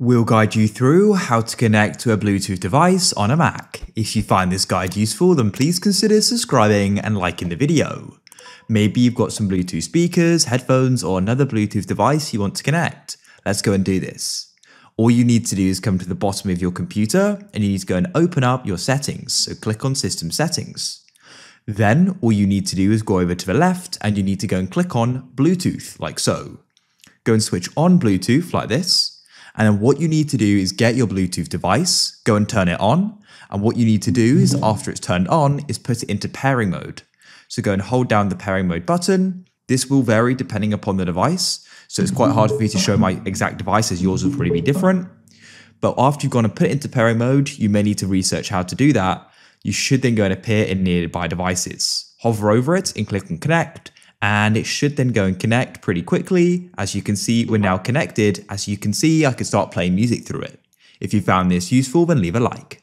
We'll guide you through how to connect to a Bluetooth device on a Mac. If you find this guide useful, then please consider subscribing and liking the video. Maybe you've got some Bluetooth speakers, headphones, or another Bluetooth device you want to connect. Let's go and do this. All you need to do is come to the bottom of your computer and you need to go and open up your settings. So click on System Settings. Then all you need to do is go over to the left and you need to go and click on Bluetooth, like so. Go and switch on Bluetooth like this. And then what you need to do is get your Bluetooth device, go and turn it on. And what you need to do is after it's turned on is put it into pairing mode. So go and hold down the pairing mode button. This will vary depending upon the device. So it's quite hard for me to show my exact device as yours will probably be different. But after you've gone and put it into pairing mode, you may need to research how to do that. You should then go and appear in nearby devices. Hover over it and click on connect and it should then go and connect pretty quickly. As you can see, we're now connected. As you can see, I can start playing music through it. If you found this useful, then leave a like.